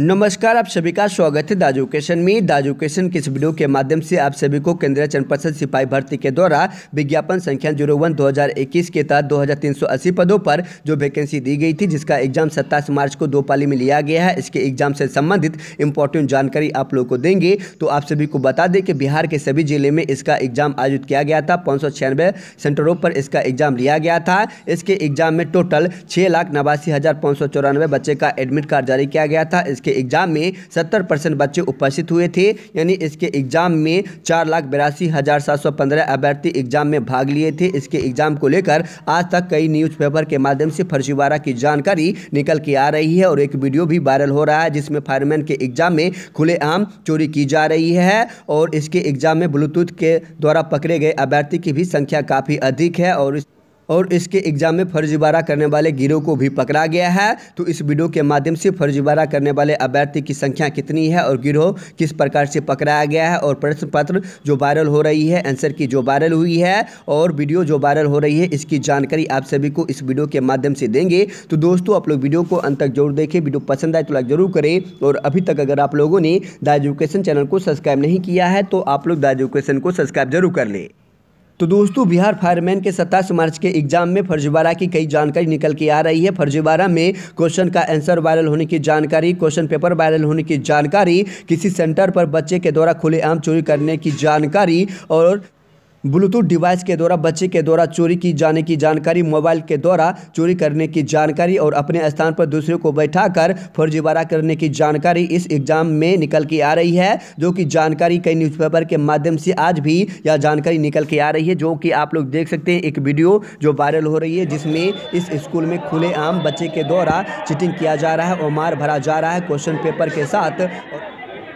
नमस्कार, आप सभी का स्वागत है दाजुकेशन में। दाजुकेशन के इस वीडियो के माध्यम से आप सभी को केंद्रीय चयन परिषद सिपाही भर्ती के द्वारा विज्ञापन संख्या ज़ीरो वन दो हज़ार इक्कीस के तहत 2380 पदों पर जो वैकेंसी दी गई थी, जिसका एग्ज़ाम 27 मार्च को दो पाली में लिया गया है। इसके एग्ज़ाम से संबंधित इंपॉर्टेंट जानकारी आप लोग को देंगे। तो आप सभी को बता दें कि बिहार के सभी ज़िले में इसका एग्ज़ाम आयोजित किया गया था। पाँच सेंटरों पर इसका एग्ज़ाम लिया गया था। इसके एग्ज़ाम में टोटल छः बच्चे का एडमिट कार्ड जारी किया गया था। इसके इसके एग्ज़ाम में सत्तर परसेंट बच्चे उपस्थित हुए थे। यानी इसके एग्ज़ाम में चार लाख बिरासी हज़ार सात सौ पंद्रह अभ्यर्थी एग्ज़ाम में भाग लिए थे। इसके एग्ज़ाम को लेकर आज तक कई न्यूज़पेपर के माध्यम से फर्जीवाड़ा की जानकारी निकल के आ रही है और एक वीडियो भी वायरल हो रहा है, जिसमें फायरमैन के एग्ज़ाम में खुलेआम चोरी की जा रही है और इसके एग्ज़ाम में ब्लूटूथ के द्वारा पकड़े गए अभ्यर्थी की भी संख्या काफ़ी अधिक है और और इसके एग्ज़ाम में फर्जीवाड़ा करने वाले गिरोह को भी पकड़ा गया है। तो इस वीडियो के माध्यम से फर्जीवाड़ा करने वाले अभ्यर्थी की संख्या कितनी है और गिरोह किस प्रकार से पकड़ाया गया है और प्रश्न पत्र जो वायरल हो रही है, आंसर की जो वायरल हुई है और वीडियो जो वायरल हो रही है, इसकी जानकारी आप सभी को इस वीडियो के माध्यम से देंगे। तो दोस्तों, आप लोग वीडियो को अंत तक ज़रूर देखें। वीडियो पसंद आए तो लाइक ज़रूर करें और अभी तक अगर आप लोगों ने द एजुकेशन चैनल को सब्सक्राइब नहीं किया है तो आप लोग द एजुकेशन को सब्सक्राइब ज़रूर कर लें। तो दोस्तों, बिहार फायरमैन के सत्ताईस मार्च के एग्ज़ाम में फर्जीवाड़ा की कई जानकारी निकल के आ रही है। फर्जीवाड़ा में क्वेश्चन का आंसर वायरल होने की जानकारी, क्वेश्चन पेपर वायरल होने की जानकारी, किसी सेंटर पर बच्चे के द्वारा खुलेआम चोरी करने की जानकारी और ब्लूटूथ डिवाइस के द्वारा, बच्चे के द्वारा चोरी की जाने की जानकारी, मोबाइल के द्वारा चोरी करने की जानकारी और अपने स्थान पर दूसरे को बैठाकर फर्जीवाड़ा करने की जानकारी इस एग्ज़ाम में निकल के आ रही है, जो कि जानकारी कई न्यूज़पेपर के माध्यम से आज भी यह जानकारी निकल के आ रही है, जो कि आप लोग देख सकते हैं, एक वीडियो जो वायरल हो रही है, जिसमें इस स्कूल में खुलेआम बच्चे के द्वारा चीटिंग किया जा रहा है, और मार भरा जा रहा है क्वेश्चन पेपर के साथ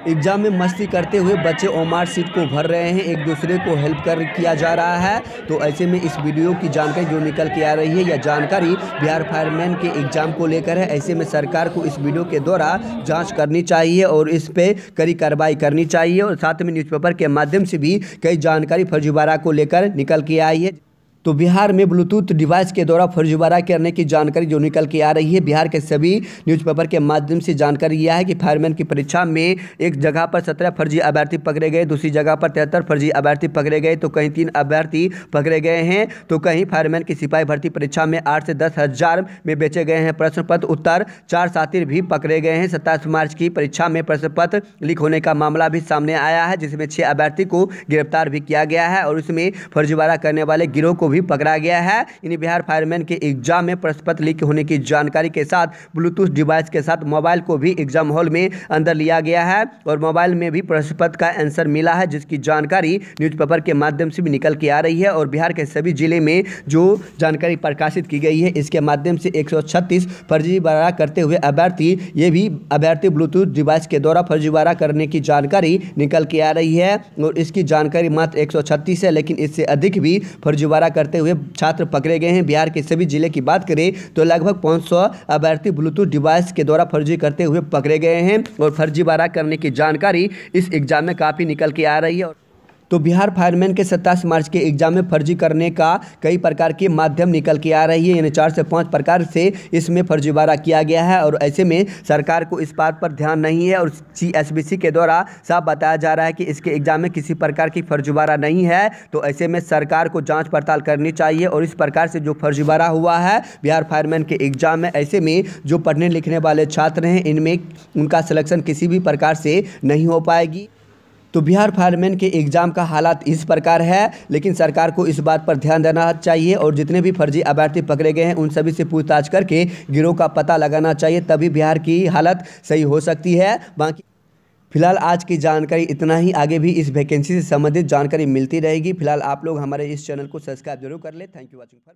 एग्ज़ाम में मस्ती करते हुए बच्चे ओमार सीट को भर रहे हैं। एक दूसरे को हेल्प कर किया जा रहा है। तो ऐसे में इस वीडियो की जानकारी जो निकल के आ रही है, यह जानकारी बिहार फायरमैन के एग्ज़ाम को लेकर है। ऐसे में सरकार को इस वीडियो के द्वारा जाँच करनी चाहिए और इस पर कड़ी कार्रवाई करनी चाहिए और साथ में न्यूज़पेपर के माध्यम से भी कई जानकारी फर्जीवाड़ा को लेकर निकल के आई है। तो बिहार में ब्लूटूथ डिवाइस के द्वारा फर्जीवाड़ा करने की जानकारी जो निकल के आ रही है, बिहार के सभी न्यूज़पेपर के माध्यम से जानकारी यह है कि फायरमैन की परीक्षा में एक जगह पर सत्रह फर्जी अभ्यर्थी पकड़े गए, दूसरी जगह पर तिहत्तर फर्जी अभ्यर्थी पकड़े गए तो कहीं तीन अभ्यर्थी पकड़े गए हैं तो कहीं फायरमैन की सिपाही भर्ती परीक्षा में आठ से दस हज़ार में बेचे गए हैं। प्रश्न पत्र उत्तर चार साथी भी पकड़े गए हैं। सत्ताईस मार्च की परीक्षा में प्रश्न पत्र लीक होने का मामला भी सामने आया है, जिसमें छः अभ्यर्थी को गिरफ़्तार भी किया गया है और उसमें फर्जीवाड़ा करने वाले गिरोह को भी पकड़ा गया है। इन बिहार फायरमैन के एग्ज़ाम में प्रश्नपत्र लीक होने की जानकारी के साथ ब्लूटूथ डिवाइस के साथ मोबाइल को भी एग्ज़ाम हॉल में अंदर लिया गया है और मोबाइल में भी प्रश्नपत्र का आंसर मिला है, जिसकी जानकारी न्यूज़पेपर के माध्यम से भी निकल के आ रही है और बिहार के सभी ज़िले में जो जानकारी प्रकाशित की गई है, इसके माध्यम से एक फर्जीवाड़ा करते हुए अभ्यर्थी, ये भी अभ्यर्थी ब्लूटूथ डिवाइस के द्वारा फर्जीवाड़ा करने की जानकारी निकल के आ रही है और इसकी जानकारी मात्र एक सौ छत्तीस है, लेकिन इससे अधिक भी फर्जीवाड़ा करते हुए छात्र पकड़े गए हैं। बिहार के सभी ज़िले की बात करें तो लगभग 500 अभ्यर्थी ब्लूटूथ डिवाइस के द्वारा फर्जी करते हुए पकड़े गए हैं और फर्जीवाड़ा करने की जानकारी इस एग्ज़ाम में काफ़ी निकल के आ रही है तो बिहार फायरमैन के सत्ताईस मार्च के एग्ज़ाम में फर्जी करने का कई प्रकार के माध्यम निकल के आ रही है। यानी चार से पाँच प्रकार से इसमें फर्जीवाड़ा किया गया है और ऐसे में सरकार को इस बात पर ध्यान नहीं है और CSBC के द्वारा साफ़ बताया जा रहा है कि इसके एग्ज़ाम में किसी प्रकार की फर्जीवाड़ा नहीं है। तो ऐसे में सरकार को जाँच पड़ताल करनी चाहिए और इस प्रकार से जो फर्जीवाड़ा हुआ है बिहार फायरमैन के एग्ज़ाम में, ऐसे में जो पढ़ने लिखने वाले छात्र हैं, इनमें उनका सिलेक्शन किसी भी प्रकार से नहीं हो पाएगी। तो बिहार फायरमैन के एग्ज़ाम का हालात इस प्रकार है, लेकिन सरकार को इस बात पर ध्यान देना चाहिए और जितने भी फर्जी अभ्यर्थी पकड़े गए हैं, उन सभी से पूछताछ करके गिरोह का पता लगाना चाहिए, तभी बिहार की हालत सही हो सकती है। बाकी फ़िलहाल आज की जानकारी इतना ही। आगे भी इस वैकेंसी से संबंधित जानकारी मिलती रहेगी। फ़िलहाल आप लोग हमारे इस चैनल को सब्सक्राइब ज़रूर कर ले। Thank you watching for